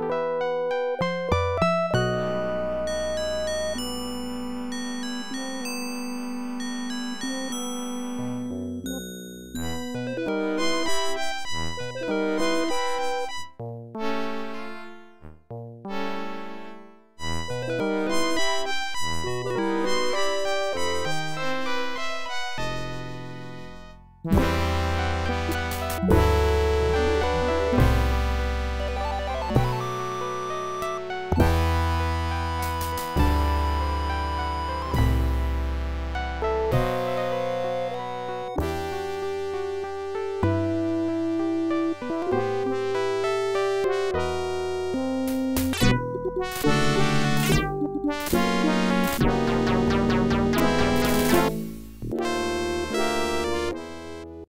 you. Bye.